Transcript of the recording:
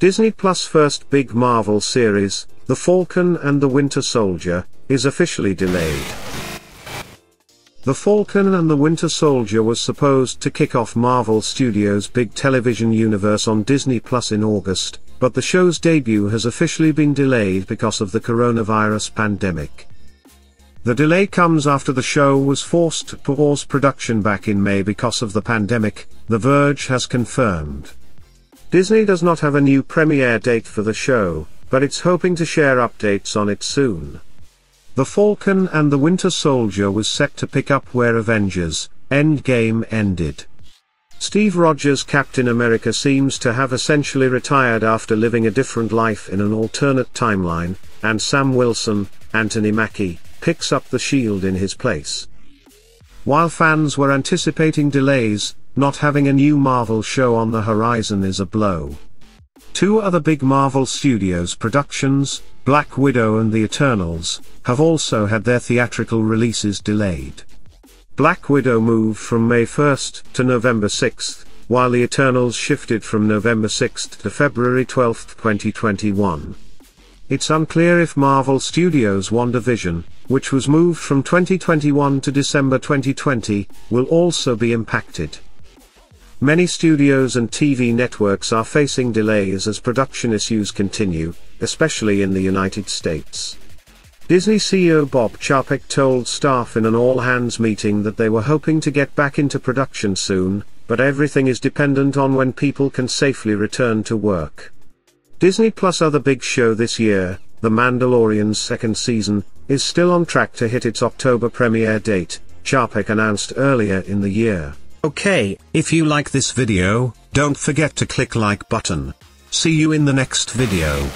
Disney Plus' first big Marvel series, The Falcon and the Winter Soldier, is officially delayed. The Falcon and the Winter Soldier was supposed to kick off Marvel Studios' big television universe on Disney Plus in August, but the show's debut has officially been delayed because of the coronavirus pandemic. The delay comes after the show was forced to pause production back in May because of the pandemic, The Verge has confirmed. Disney does not have a new premiere date for the show, but it's hoping to share updates on it soon. The Falcon and the Winter Soldier was set to pick up where Avengers Endgame ended. Steve Rogers' Captain America seems to have essentially retired after living a different life in an alternate timeline, and Sam Wilson, Anthony Mackie, picks up the shield in his place. While fans were anticipating delays, not having a new Marvel show on the horizon is a blow. Two other big Marvel Studios productions, Black Widow and The Eternals, have also had their theatrical releases delayed. Black Widow moved from May 1st to November 6th, while The Eternals shifted from November 6th to February 12, 2021. It's unclear if Marvel Studios' WandaVision, which was moved from 2021 to December 2020, will also be impacted. Many studios and TV networks are facing delays as production issues continue, especially in the United States. Disney CEO Bob Chapek told staff in an all-hands meeting that they were hoping to get back into production soon, but everything is dependent on when people can safely return to work. Disney Plus other big show this year, The Mandalorian's second season, is still on track to hit its October premiere date, Chapek announced earlier in the year. Okay, if you like this video, don't forget to click like button. See you in the next video.